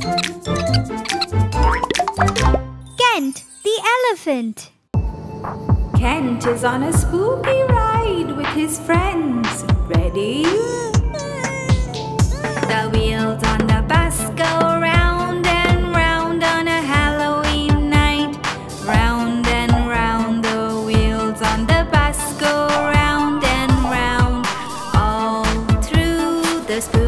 Kent the elephant. Kent is on a spooky ride with his friends. Ready? The wheels on the bus go round and round on a Halloween night. Round and round the wheels on the bus go round and round all through the spooky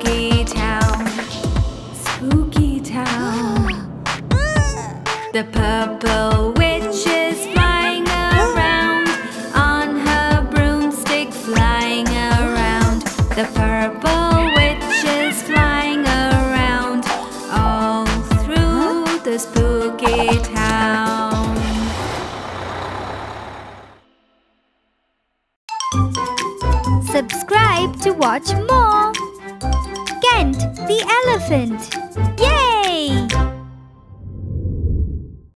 spooky town. Spooky town. The purple witch is flying around on her broomstick, flying around. The purple witch is flying around all through the spooky town. Subscribe to watch more. Elephant.